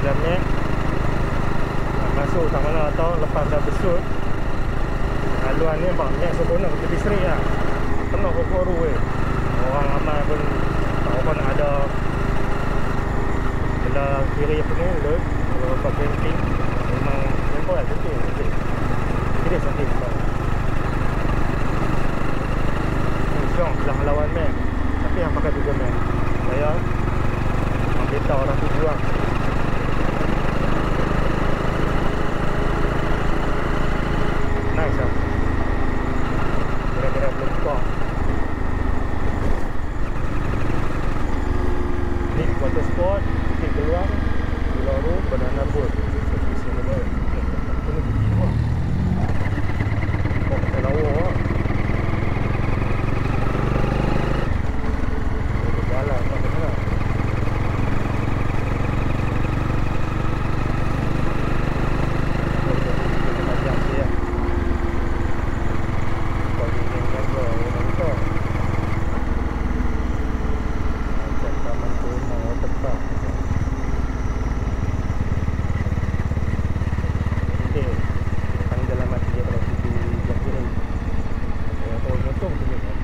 9 minit Nak masuk tak mana tahu lepas dah besut Haluan ni 4 minit seronok tepi serik lah. Penuh kokoru eh. Orang ramai pun tak apa nak ada. Bila kiri apa ni load Kalau lepas camping Memang Memang lah cantik cantik Kira cantik sebab Ni lawan map Tapi yang pakai Google Map Saya orang tuju lah Water sport Kita keluar Pulau Ru Banana boat ಹೋಗ್ತಿದ್ದೀವಿ